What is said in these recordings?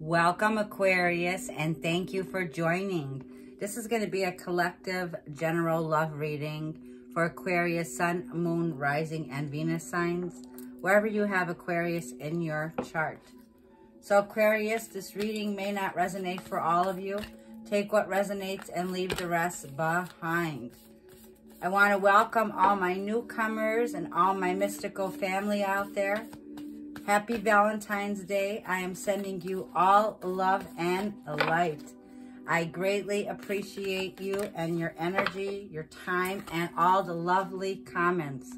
Welcome Aquarius and thank you for joining. This is going to be a collective general love reading for Aquarius, Sun, Moon, Rising, and Venus signs, wherever you have Aquarius in your chart. So Aquarius, this reading may not resonate for all of you. Take what resonates and leave the rest behind. I want to welcome all my newcomers and all my mystical family out there. Happy Valentine's Day. I am sending you all love and light. I greatly appreciate you and your energy, your time, and all the lovely comments.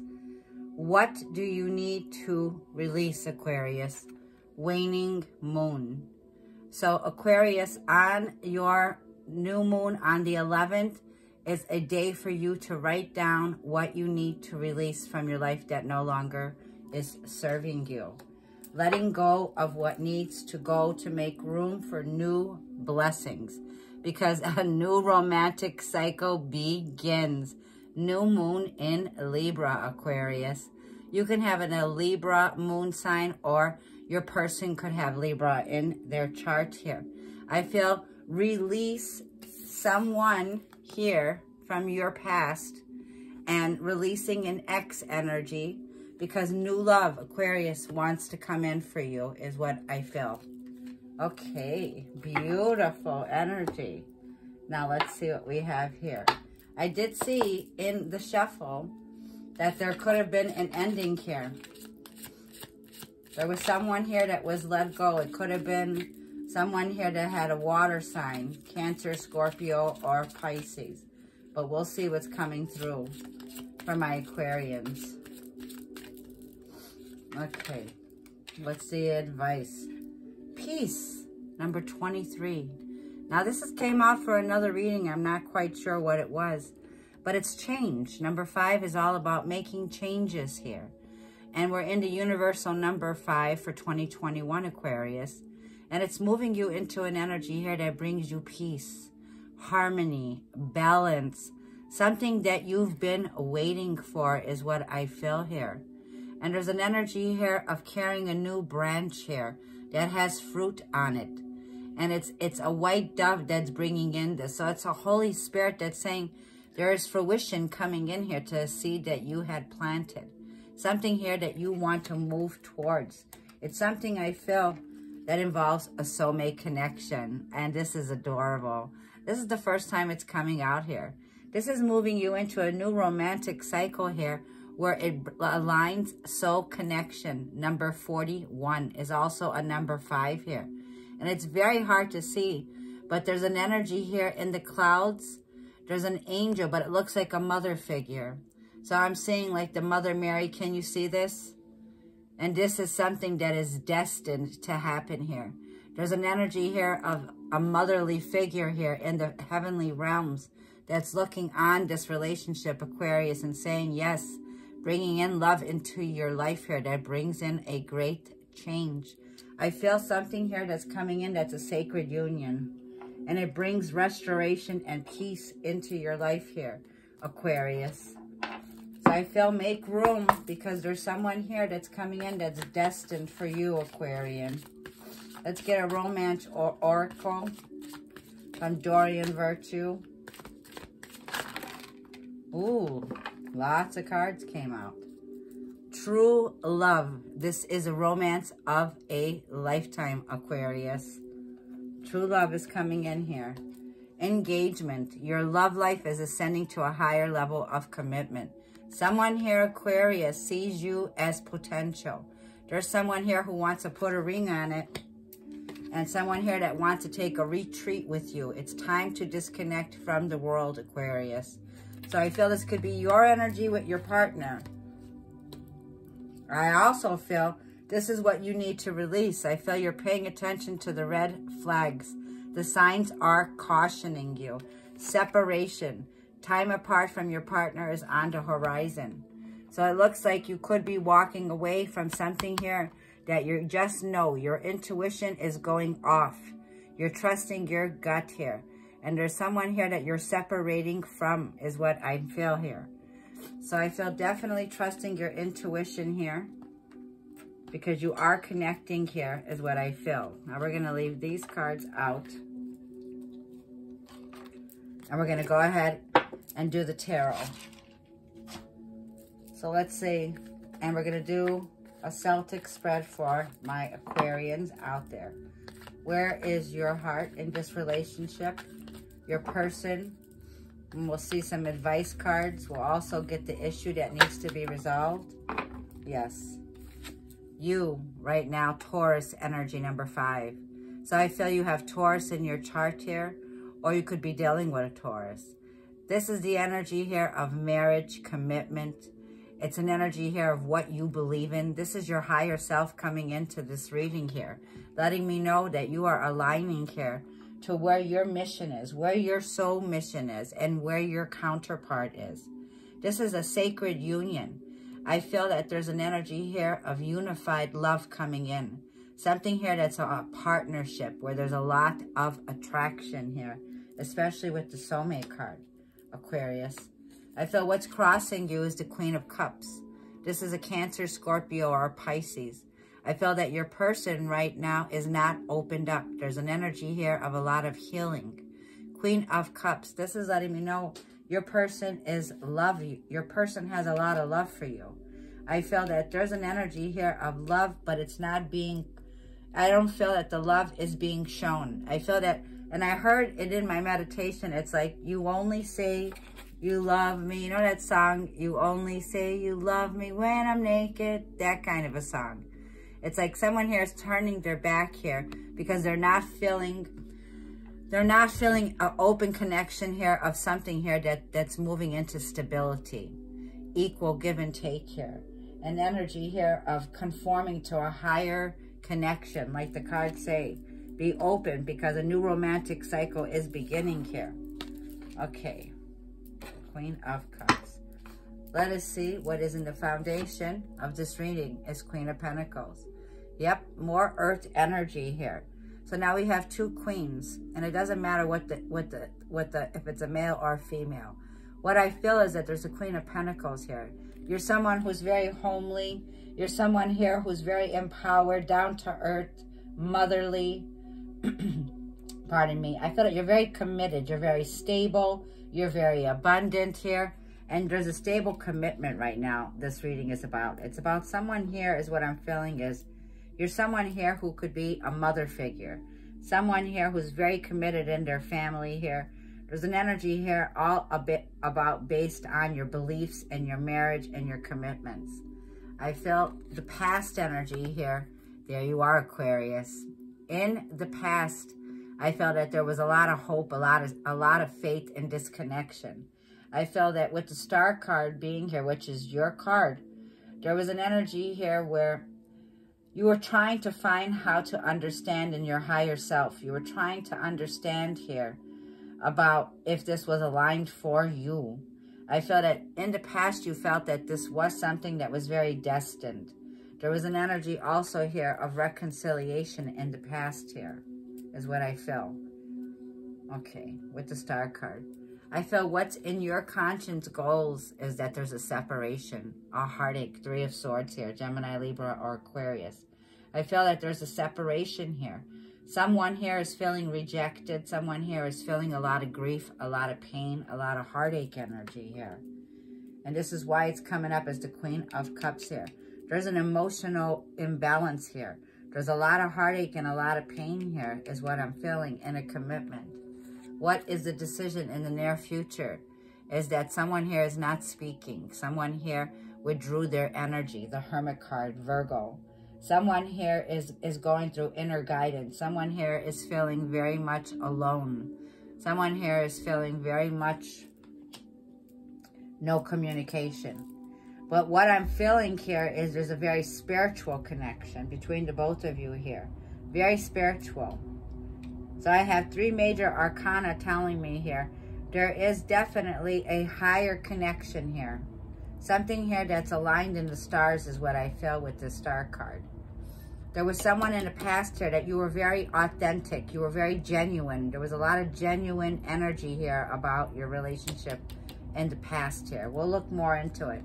What do you need to release, Aquarius? Waning moon. So Aquarius, on your new moon on the 11th, is a day for you to write down what you need to release from your life that no longer is serving you. Letting go of what needs to go to make room for new blessings because a new romantic cycle begins. New moon in Libra, Aquarius. You can have an, a Libra moon sign or your person could have Libra in their chart here. I feel release someone here from your past and releasing an X energy because new love, Aquarius, wants to come in for you is what I feel. Okay, beautiful energy. Now let's see what we have here. I did see in the shuffle that there could have been an ending here. There was someone here that was let go. It could have been someone here that had a water sign, Cancer, Scorpio, or Pisces. But we'll see what's coming through for my Aquarians. Okay, what's the advice? Peace, number 23. Now, this is, came out for another reading. I'm not quite sure what it was, but it's change. Number five is all about making changes here. And we're in the universal number five for 2021 Aquarius. And it's moving you into an energy here that brings you peace, harmony, balance. Something that you've been waiting for is what I feel here. And there's an energy here of carrying a new branch here that has fruit on it. And it's it's a white dove that's bringing in this. So it's a Holy Spirit that's saying there is fruition coming in here to a seed that you had planted. Something here that you want to move towards. It's something I feel that involves a soulmate connection. And this is adorable. This is the first time it's coming out here. This is moving you into a new romantic cycle here where it aligns soul connection. Number 41 is also a number 5 here. And it's very hard to see, but there's an energy here in the clouds. There's an angel, but it looks like a mother figure. So I'm seeing like the Mother Mary. Can you see this? And this is something that is destined to happen here. There's an energy here of a motherly figure here in the heavenly realms that's looking on this relationship, Aquarius, and saying, yes, bringing in love into your life here that brings in a great change. I feel something here that's coming in that's a sacred union. And it brings restoration and peace into your life here, Aquarius. So I feel make room because there's someone here that's coming in that's destined for you, Aquarian. Let's get a romance or oracle from Doreen Virtue. Ooh, lots of cards came out. True love. This is a romance of a lifetime, Aquarius. True love is coming in here. Engagement. Your love life is ascending to a higher level of commitment. Someone here, Aquarius, sees you as potential. There's someone here who wants to put a ring on it. And someone here that wants to take a retreat with you. It's time to disconnect from the world, Aquarius. So I feel this could be your energy with your partner. I also feel this is what you need to release. I feel you're paying attention to the red flags. The signs are cautioning you. Separation. Time apart from your partner is on the horizon. So it looks like you could be walking away from something here that you just know your intuition is going off. You're trusting your gut here. And there's someone here that you're separating from is what I feel here. So I feel definitely trusting your intuition here. because you are connecting here is what I feel. Now we're going to leave these cards out. And we're going to go ahead and do the tarot. So let's see. And we're going to do a Celtic spread for my Aquarians out there. Where is your heart in this relationship? Your person. And we'll see some advice cards. We'll also get the issue that needs to be resolved. Yes. You, right now, Taurus energy number five. So I feel you have Taurus in your chart here, or you could be dealing with a Taurus. This is the energy here of marriage, commitment, it's an energy here of what you believe in. This is your higher self coming into this reading here, letting me know that you are aligning here to where your mission is, where your soul mission is, and where your counterpart is. This is a sacred union. I feel that there's an energy here of unified love coming in. Something here that's a partnership where there's a lot of attraction here, especially with the soulmate card, Aquarius. I feel what's crossing you is the Queen of Cups. This is a Cancer, Scorpio, or Pisces. I feel that your person right now is not opened up. There's an energy here of a lot of healing. Queen of Cups. This is letting me know your person is love you. Your person has a lot of love for you. I feel that there's an energy here of love, but it's not being, I don't feel that the love is being shown. I feel that, and I heard it in my meditation, it's like you only say you love me. You know that song, You Only Say You Love Me When I'm Naked? That kind of a song. It's like someone here is turning their back here because they're not feeling, they're not feeling an open connection here of something here that, that's moving into stability. Equal give and take here. An energy here of conforming to a higher connection, like the cards say. Be open because a new romantic cycle is beginning here. Okay. Queen of Cups. Let us see what is in the foundation of this reading is Queen of Pentacles. Yep, more earth energy here. So now we have two queens, and it doesn't matter what the what the what the if it's a male or female. What I feel is that there's a Queen of Pentacles here. You're someone who's very homely. You're someone here who's very empowered, down to earth, motherly. Pardon me. I feel that you're very committed. You're very stable. You're very abundant here. And there's a stable commitment right now this reading is about. It's about someone here is what I'm feeling is you're someone here who could be a mother figure. Someone here who's very committed in their family here. There's an energy here all a bit about based on your beliefs and your marriage and your commitments. I feel the past energy here. There you are, Aquarius. In the past, I felt that there was a lot of hope, a lot of a lot of faith and disconnection. I felt that with the star card being here, which is your card, there was an energy here where you were trying to find how to understand in your higher self. You were trying to understand here about if this was aligned for you. I felt that in the past you felt that this was something that was very destined. There was an energy also here of reconciliation in the past here is what I felt. Okay, with the star card. I feel what's in your conscience goals is that there's a separation, a heartache, three of swords here, Gemini, Libra, or Aquarius. I feel that there's a separation here. Someone here is feeling rejected. Someone here is feeling a lot of grief, a lot of pain, a lot of heartache energy here. And this is why it's coming up as the Queen of Cups here. There's an emotional imbalance here. There's a lot of heartache and a lot of pain here is what I'm feeling in a commitment. What is the decision in the near future? Is that someone here is not speaking. Someone here withdrew their energy, the Hermit card, Virgo. Someone here is, is going through inner guidance. Someone here is feeling very much alone. Someone here is feeling very much no communication. But what I'm feeling here is there's a very spiritual connection between the both of you here. Very spiritual. So I have three major arcana telling me here. There is definitely a higher connection here. Something here that's aligned in the stars is what I feel with this star card. There was someone in the past here that you were very authentic. You were very genuine. There was a lot of genuine energy here about your relationship in the past here. We'll look more into it.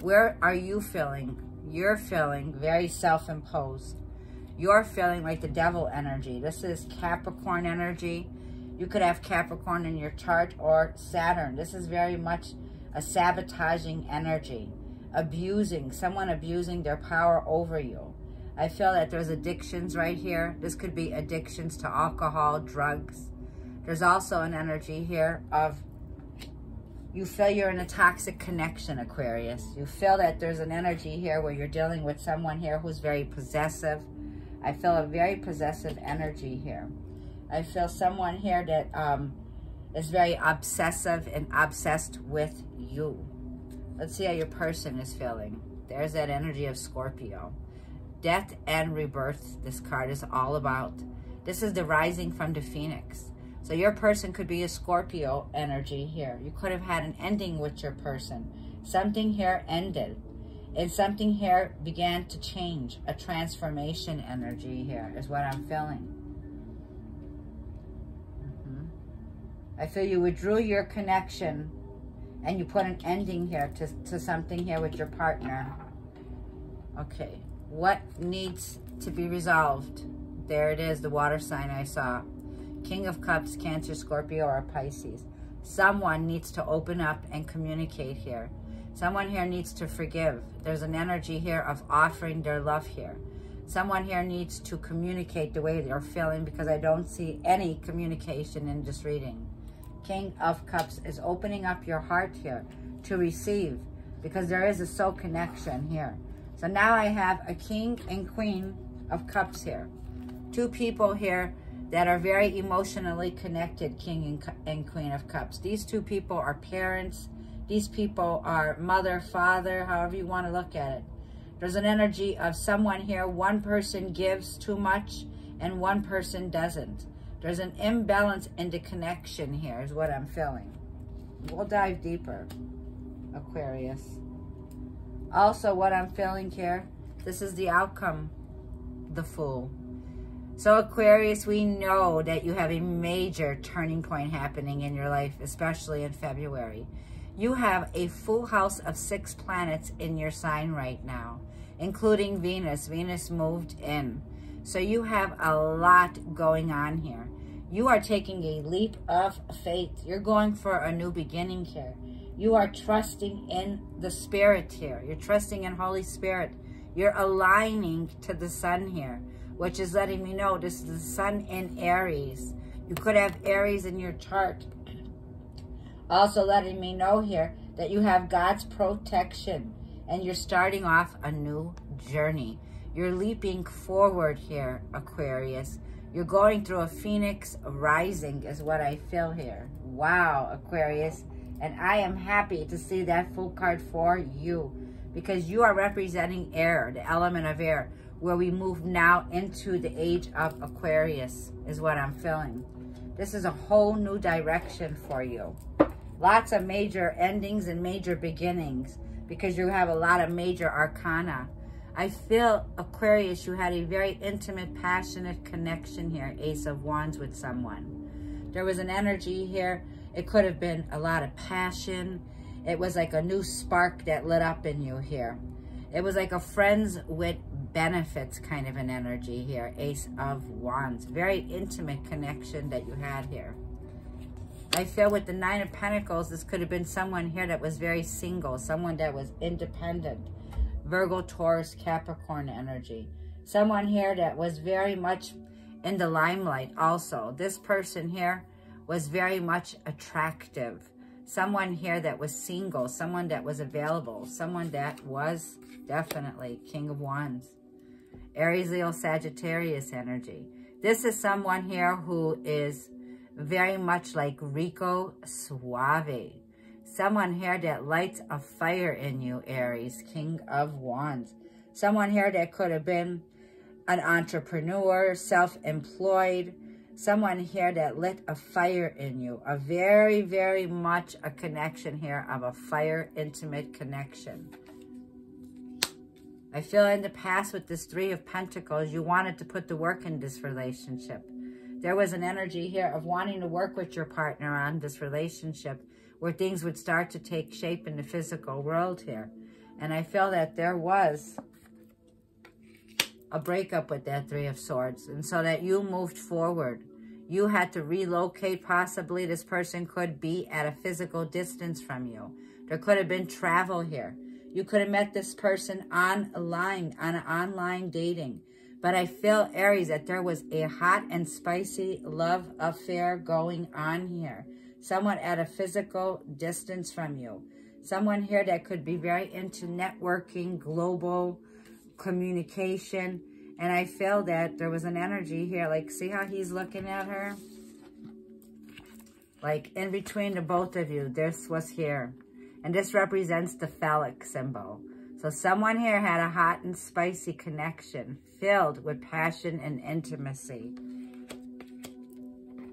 Where are you feeling you're feeling very self-imposed. You're feeling like the devil energy. This is Capricorn energy. You could have Capricorn in your chart or Saturn. This is very much a sabotaging energy. Abusing, someone abusing their power over you. I feel that there's addictions right here. This could be addictions to alcohol, drugs. There's also an energy here of you feel you're in a toxic connection, Aquarius. You feel that there's an energy here where you're dealing with someone here who's very possessive. I feel a very possessive energy here. I feel someone here that um, is very obsessive and obsessed with you. Let's see how your person is feeling. There's that energy of Scorpio. Death and rebirth, this card is all about. This is the rising from the phoenix. So your person could be a Scorpio energy here. You could have had an ending with your person. Something here ended. And something here began to change. A transformation energy here is what I'm feeling. Mm -hmm. I feel you withdrew your connection and you put an ending here to, to something here with your partner. Okay. What needs to be resolved? There it is, the water sign I saw. King of Cups, Cancer, Scorpio, or Pisces. Someone needs to open up and communicate here. Someone here needs to forgive. There's an energy here of offering their love here. Someone here needs to communicate the way they're feeling because I don't see any communication in this reading. King of Cups is opening up your heart here to receive because there is a soul connection here. So now I have a King and Queen of Cups here. Two people here that are very emotionally connected, King and, and Queen of Cups. These two people are parents. These people are mother, father, however you want to look at it. There's an energy of someone here. One person gives too much and one person doesn't. There's an imbalance in the connection here is what I'm feeling. We'll dive deeper, Aquarius. Also, what I'm feeling here, this is the outcome, the Fool. So Aquarius, we know that you have a major turning point happening in your life, especially in February. You have a full house of six planets in your sign right now, including Venus. Venus moved in. So you have a lot going on here. You are taking a leap of faith. You're going for a new beginning here. You are trusting in the Spirit here. You're trusting in Holy Spirit. You're aligning to the sun here which is letting me know this is the sun in Aries. You could have Aries in your chart. Also letting me know here that you have God's protection and you're starting off a new journey. You're leaping forward here, Aquarius. You're going through a phoenix rising is what I feel here. Wow, Aquarius. And I am happy to see that Fool card for you because you are representing air, the element of air where we move now into the age of Aquarius is what I'm feeling. This is a whole new direction for you. Lots of major endings and major beginnings because you have a lot of major arcana. I feel, Aquarius, you had a very intimate, passionate connection here, Ace of Wands, with someone. There was an energy here. It could have been a lot of passion. It was like a new spark that lit up in you here. It was like a friends with benefits kind of an energy here. Ace of Wands. Very intimate connection that you had here. I feel with the Nine of Pentacles, this could have been someone here that was very single. Someone that was independent. Virgo, Taurus, Capricorn energy. Someone here that was very much in the limelight also. This person here was very much attractive. Someone here that was single. Someone that was available. Someone that was definitely King of Wands. Aries, Leo, Sagittarius energy. This is someone here who is very much like Rico Suave. Someone here that lights a fire in you, Aries, King of Wands. Someone here that could have been an entrepreneur, self-employed, someone here that lit a fire in you. A very, very much a connection here of a fire intimate connection. I feel in the past with this Three of Pentacles, you wanted to put the work in this relationship. There was an energy here of wanting to work with your partner on this relationship where things would start to take shape in the physical world here. And I feel that there was a breakup with that Three of Swords. And so that you moved forward. You had to relocate possibly. This person could be at a physical distance from you. There could have been travel here. You could have met this person online, on online dating. But I feel, Aries, that there was a hot and spicy love affair going on here. Someone at a physical distance from you. Someone here that could be very into networking, global communication. And I feel that there was an energy here. Like, see how he's looking at her? Like, in between the both of you, this was here. And this represents the phallic symbol. So someone here had a hot and spicy connection filled with passion and intimacy.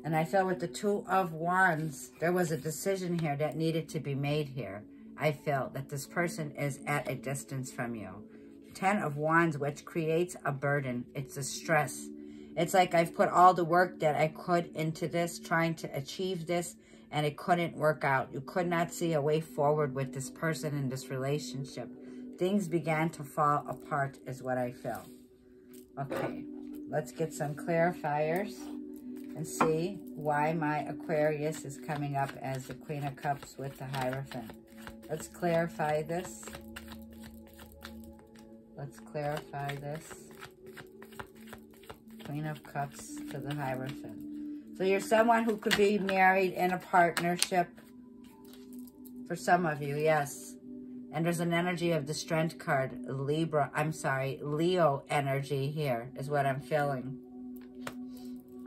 And I feel with the Two of Wands, there was a decision here that needed to be made here. I feel that this person is at a distance from you. Ten of Wands, which creates a burden. It's a stress. It's like I've put all the work that I could into this, trying to achieve this, and it couldn't work out. You could not see a way forward with this person in this relationship. Things began to fall apart is what I feel. Okay, let's get some clarifiers and see why my Aquarius is coming up as the Queen of Cups with the Hierophant. Let's clarify this. Let's clarify this. Queen of Cups to the Hierophant. So you're someone who could be married in a partnership. For some of you, yes. And there's an energy of the Strength card, Libra, I'm sorry, Leo energy here is what I'm feeling.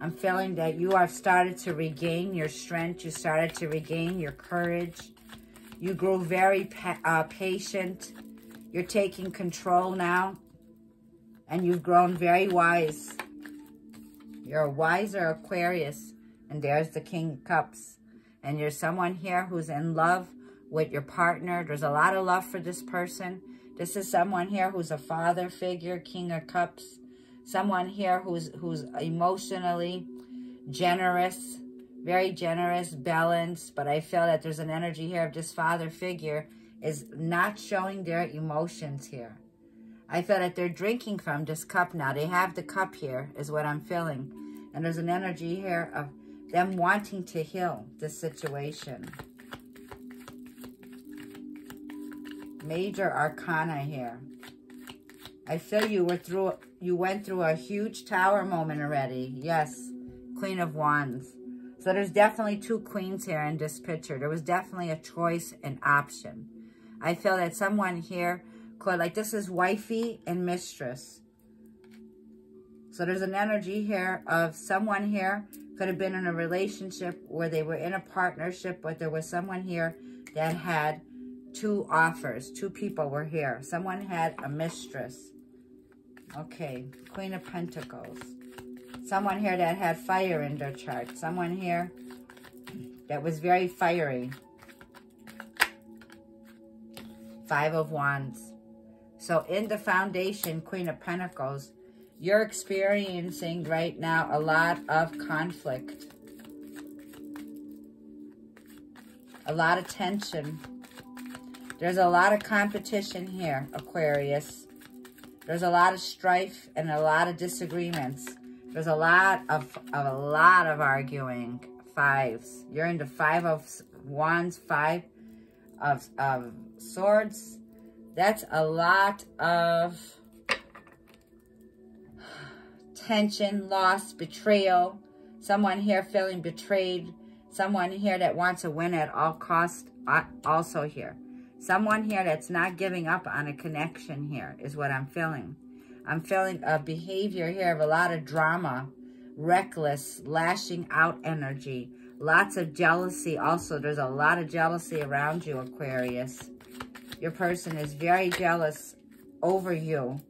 I'm feeling that you have started to regain your strength. You started to regain your courage. You grow very pa uh, patient. You're taking control now. And you've grown very wise. You're a wiser Aquarius. And there's the King Cups. And you're someone here who's in love with your partner. There's a lot of love for this person. This is someone here who's a father figure, King of Cups. Someone here who's who's emotionally generous, very generous, balanced. But I feel that there's an energy here of this father figure is not showing their emotions here. I feel that they're drinking from this cup now. They have the cup here is what I'm feeling. And there's an energy here of them wanting to heal this situation. Major Arcana here. I feel you were through you went through a huge tower moment already. Yes. Queen of Wands. So there's definitely two queens here in this picture. There was definitely a choice and option. I feel that someone here could, like this is wifey and mistress. So there's an energy here of someone here could have been in a relationship where they were in a partnership, but there was someone here that had two offers. Two people were here. Someone had a mistress. Okay, Queen of Pentacles. Someone here that had fire in their chart. Someone here that was very fiery. Five of Wands. So in the foundation, Queen of Pentacles, you're experiencing right now a lot of conflict. A lot of tension. There's a lot of competition here, Aquarius. There's a lot of strife and a lot of disagreements. There's a lot of, of a lot of arguing. Fives. You're into five of wands, five of, of swords. That's a lot of tension, loss, betrayal. Someone here feeling betrayed. Someone here that wants to win at all costs uh, also here. Someone here that's not giving up on a connection here is what I'm feeling. I'm feeling a behavior here of a lot of drama, reckless, lashing out energy, lots of jealousy. Also, there's a lot of jealousy around you, Aquarius. Your person is very jealous over you.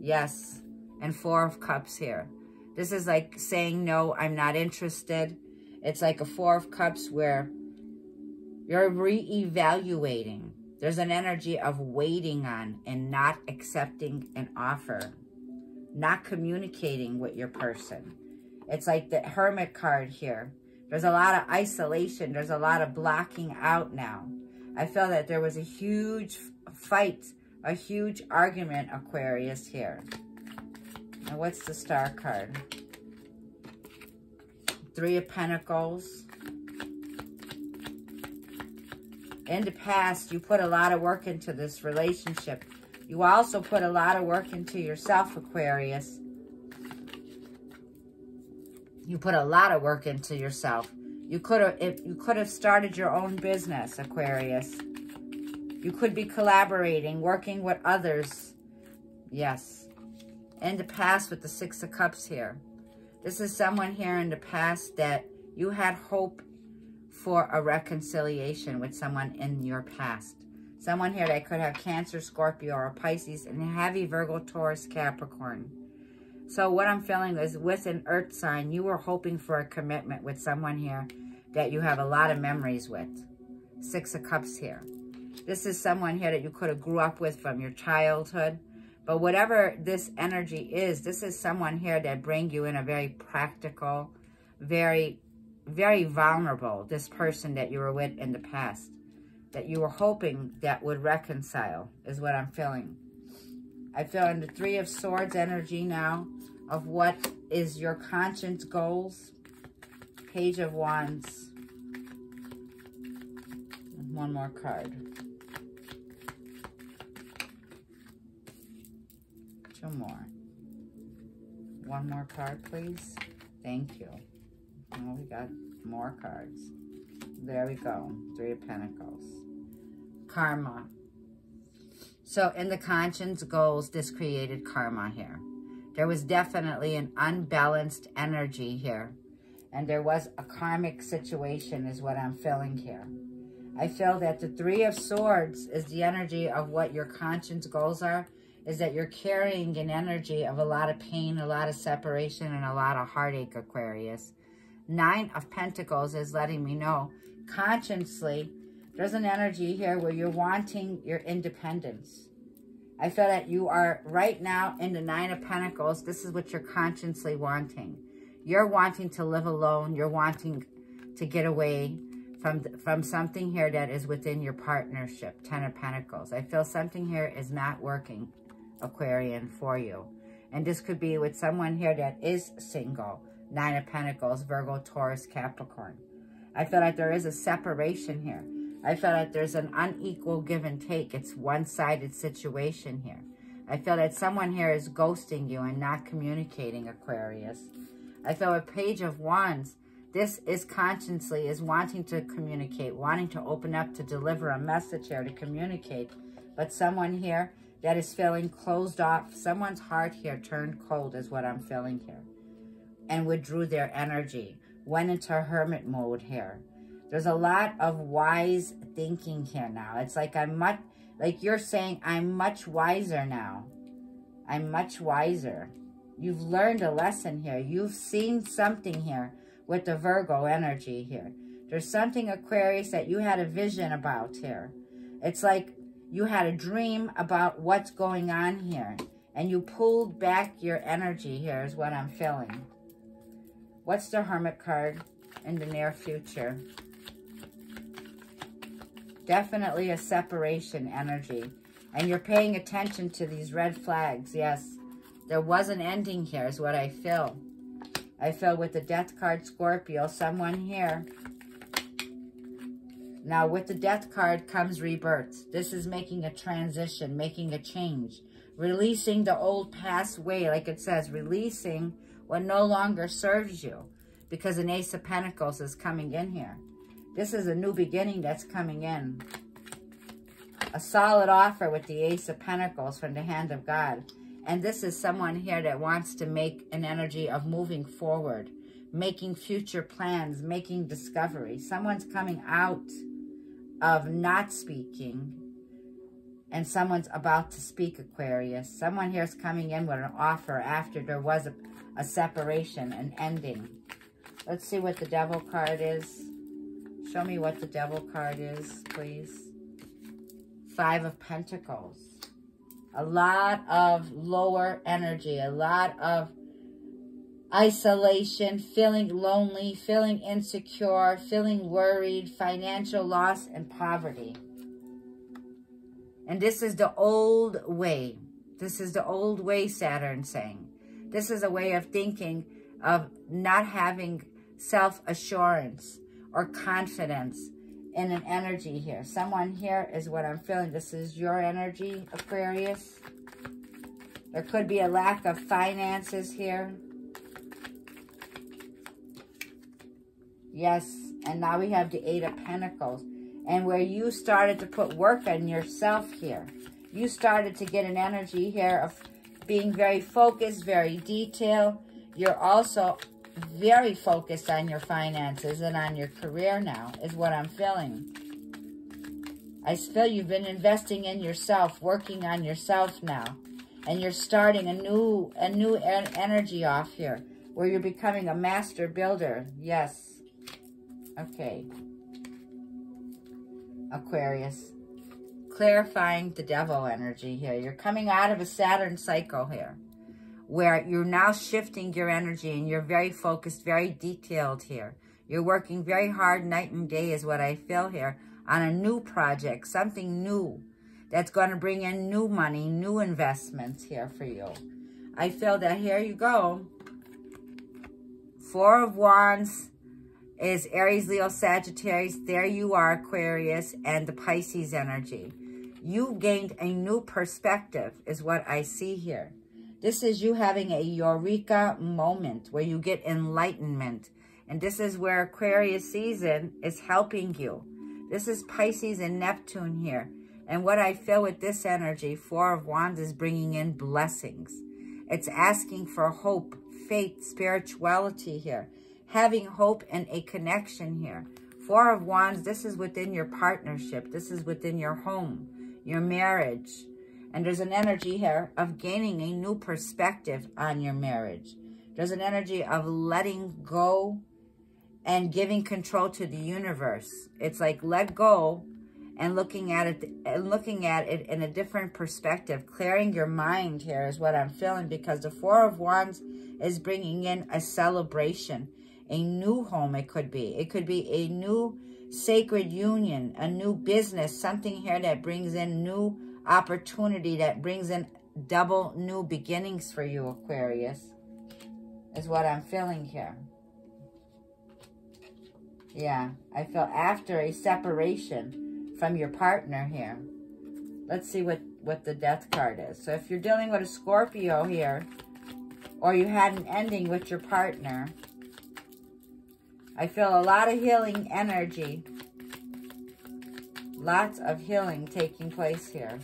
Yes, and Four of Cups here. This is like saying, no, I'm not interested. It's like a Four of Cups where you're re-evaluating. There's an energy of waiting on and not accepting an offer. Not communicating with your person. It's like the Hermit card here. There's a lot of isolation. There's a lot of blocking out now. I feel that there was a huge fight, a huge argument, Aquarius, here. And what's the star card? Three of Pentacles. In the past, you put a lot of work into this relationship. You also put a lot of work into yourself, Aquarius. You put a lot of work into yourself. You could have if you could have started your own business, Aquarius. You could be collaborating, working with others. Yes. In the past with the Six of Cups here. This is someone here in the past that you had hope for a reconciliation with someone in your past. Someone here that could have Cancer, Scorpio, or Pisces, and heavy Virgo, Taurus, Capricorn. So what I'm feeling is with an earth sign, you were hoping for a commitment with someone here that you have a lot of memories with. Six of Cups here. This is someone here that you could have grew up with from your childhood. But whatever this energy is, this is someone here that bring you in a very practical, very, very vulnerable, this person that you were with in the past. That you were hoping that would reconcile, is what I'm feeling. I feel in the Three of Swords energy now of what is your conscience goals. Page of Wands. One more card. Two more. One more card, please. Thank you. Oh, we got more cards. There we go. Three of Pentacles. Karma. So in the conscience goals, this created karma here. There was definitely an unbalanced energy here. And there was a karmic situation is what I'm feeling here. I feel that the Three of Swords is the energy of what your conscience goals are, is that you're carrying an energy of a lot of pain, a lot of separation, and a lot of heartache, Aquarius. Nine of Pentacles is letting me know consciously there's an energy here where you're wanting your independence. I feel that you are right now in the Nine of Pentacles. This is what you're consciously wanting. You're wanting to live alone. You're wanting to get away from, from something here that is within your partnership. Ten of Pentacles. I feel something here is not working, Aquarian, for you. And this could be with someone here that is single. Nine of Pentacles, Virgo, Taurus, Capricorn. I feel like there is a separation here. I feel like there's an unequal give and take. It's one-sided situation here. I feel that someone here is ghosting you and not communicating, Aquarius. I feel a page of wands. This is consciously, is wanting to communicate, wanting to open up, to deliver a message here, to communicate. But someone here that is feeling closed off, someone's heart here turned cold is what I'm feeling here. And withdrew their energy, went into hermit mode here. There's a lot of wise thinking here now. It's like I'm much, like you're saying, I'm much wiser now. I'm much wiser. You've learned a lesson here. You've seen something here with the Virgo energy here. There's something, Aquarius, that you had a vision about here. It's like you had a dream about what's going on here. And you pulled back your energy here is what I'm feeling. What's the Hermit card in the near future? Definitely a separation energy. And you're paying attention to these red flags. Yes, there was an ending here is what I feel. I feel with the death card Scorpio, someone here. Now with the death card comes rebirth. This is making a transition, making a change. Releasing the old past way, like it says, releasing what no longer serves you. Because an Ace of Pentacles is coming in here. This is a new beginning that's coming in. A solid offer with the Ace of Pentacles from the hand of God. And this is someone here that wants to make an energy of moving forward, making future plans, making discovery. Someone's coming out of not speaking and someone's about to speak, Aquarius. Someone here is coming in with an offer after there was a, a separation, an ending. Let's see what the devil card is. Show me what the devil card is, please. Five of Pentacles. A lot of lower energy, a lot of isolation, feeling lonely, feeling insecure, feeling worried, financial loss, and poverty. And this is the old way. This is the old way, Saturn saying. This is a way of thinking of not having self-assurance or confidence in an energy here. Someone here is what I'm feeling. This is your energy, Aquarius. There could be a lack of finances here. Yes, and now we have the Eight of Pentacles. And where you started to put work on yourself here. You started to get an energy here of being very focused, very detailed. You're also very focused on your finances and on your career now, is what I'm feeling. I feel you've been investing in yourself, working on yourself now. And you're starting a new, a new energy off here, where you're becoming a master builder. Yes. Okay. Aquarius. Clarifying the devil energy here. You're coming out of a Saturn cycle here where you're now shifting your energy and you're very focused, very detailed here. You're working very hard night and day is what I feel here on a new project, something new that's going to bring in new money, new investments here for you. I feel that here you go. Four of Wands is Aries, Leo, Sagittarius. There you are, Aquarius, and the Pisces energy. You gained a new perspective is what I see here. This is you having a eureka moment where you get enlightenment. And this is where Aquarius season is helping you. This is Pisces and Neptune here. And what I feel with this energy, Four of Wands, is bringing in blessings. It's asking for hope, faith, spirituality here. Having hope and a connection here. Four of Wands, this is within your partnership. This is within your home, your marriage. And there's an energy here of gaining a new perspective on your marriage. There's an energy of letting go and giving control to the universe. It's like let go and looking at it and looking at it in a different perspective. Clearing your mind here is what I'm feeling because the Four of Wands is bringing in a celebration, a new home it could be. It could be a new sacred union, a new business, something here that brings in new opportunity that brings in double new beginnings for you, Aquarius, is what I'm feeling here. Yeah, I feel after a separation from your partner here. Let's see what, what the death card is. So if you're dealing with a Scorpio here, or you had an ending with your partner, I feel a lot of healing energy. Lots of healing taking place here.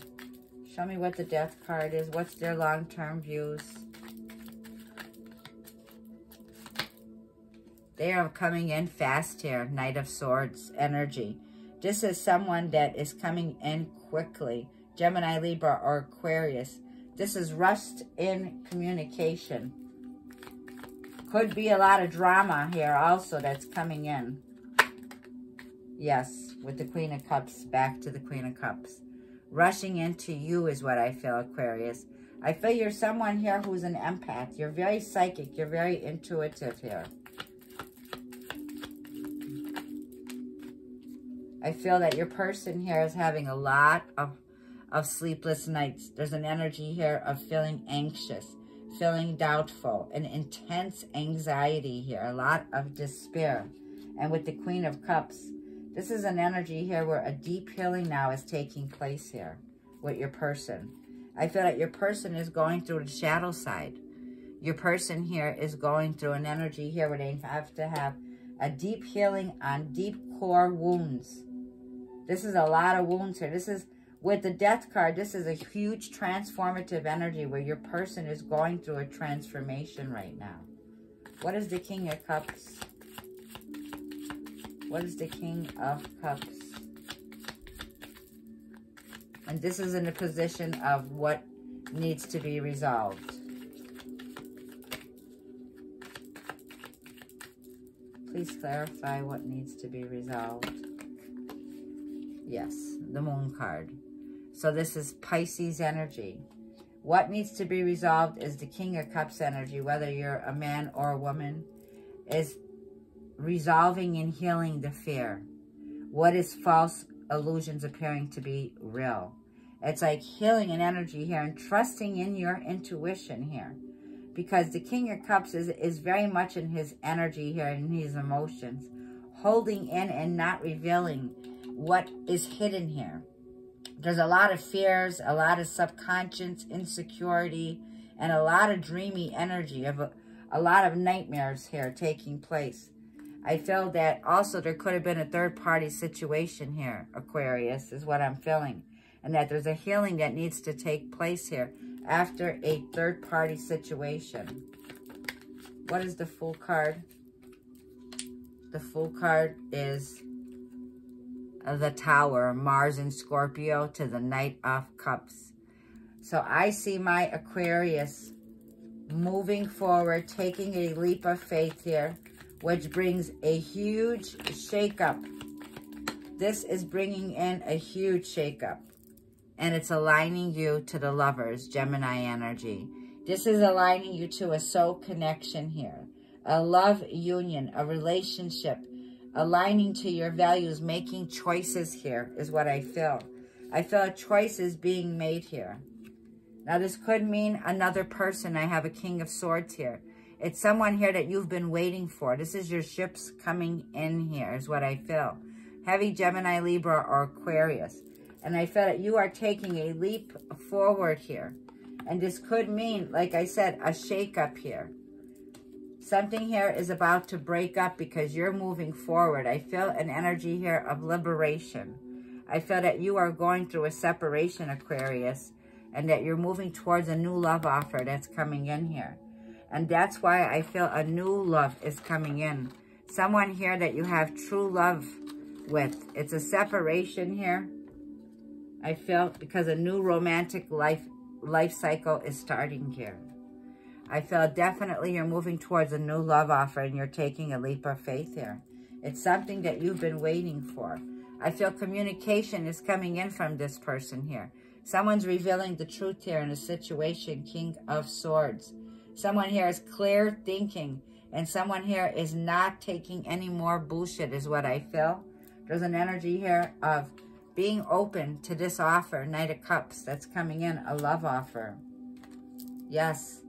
Show me what the death card is. What's their long-term views? They are coming in fast here. Knight of Swords energy. This is someone that is coming in quickly. Gemini, Libra, or Aquarius. This is rust in communication. Could be a lot of drama here also that's coming in. Yes, with the Queen of Cups, back to the Queen of Cups rushing into you is what I feel, Aquarius. I feel you're someone here who's an empath. You're very psychic. You're very intuitive here. I feel that your person here is having a lot of, of sleepless nights. There's an energy here of feeling anxious, feeling doubtful, an intense anxiety here, a lot of despair. And with the Queen of Cups, this is an energy here where a deep healing now is taking place here with your person. I feel like your person is going through the shadow side. Your person here is going through an energy here where they have to have a deep healing on deep core wounds. This is a lot of wounds here. This is, with the death card, this is a huge transformative energy where your person is going through a transformation right now. What is the King of Cups? What is the King of Cups? And this is in the position of what needs to be resolved. Please clarify what needs to be resolved. Yes, the Moon card. So this is Pisces energy. What needs to be resolved is the King of Cups energy, whether you're a man or a woman, is resolving and healing the fear. What is false illusions appearing to be real? It's like healing an energy here and trusting in your intuition here. because the King of Cups is, is very much in his energy here and his emotions, holding in and not revealing what is hidden here. There's a lot of fears, a lot of subconscious insecurity, and a lot of dreamy energy of a, a lot of nightmares here taking place. I feel that also there could have been a third-party situation here, Aquarius, is what I'm feeling. And that there's a healing that needs to take place here after a third-party situation. What is the Fool card? The Fool card is the Tower, Mars and Scorpio to the Knight of Cups. So I see my Aquarius moving forward, taking a leap of faith here, which brings a huge shakeup. This is bringing in a huge shakeup and it's aligning you to the lovers, Gemini energy. This is aligning you to a soul connection here, a love union, a relationship, aligning to your values, making choices here is what I feel. I feel a choice is being made here. Now, this could mean another person. I have a King of Swords here. It's someone here that you've been waiting for. This is your ships coming in here is what I feel. Heavy Gemini, Libra, or Aquarius. And I feel that you are taking a leap forward here. And this could mean, like I said, a shakeup here. Something here is about to break up because you're moving forward. I feel an energy here of liberation. I feel that you are going through a separation, Aquarius, and that you're moving towards a new love offer that's coming in here. And that's why I feel a new love is coming in. Someone here that you have true love with. It's a separation here I felt because a new romantic life life cycle is starting here. I feel definitely you're moving towards a new love offer and you're taking a leap of faith here. It's something that you've been waiting for. I feel communication is coming in from this person here. Someone's revealing the truth here in a situation, King of Swords. Someone here is clear thinking and someone here is not taking any more bullshit is what I feel. There's an energy here of being open to this offer, Knight of Cups, that's coming in, a love offer. Yes.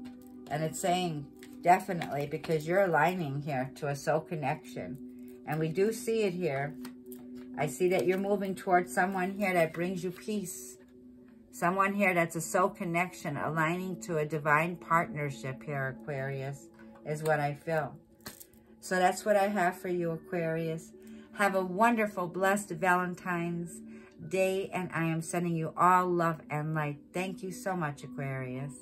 And it's saying definitely because you're aligning here to a soul connection. And we do see it here. I see that you're moving towards someone here that brings you peace. Someone here that's a soul connection, aligning to a divine partnership here, Aquarius, is what I feel. So that's what I have for you, Aquarius. Have a wonderful, blessed Valentine's day, and I am sending you all love and light. Thank you so much, Aquarius.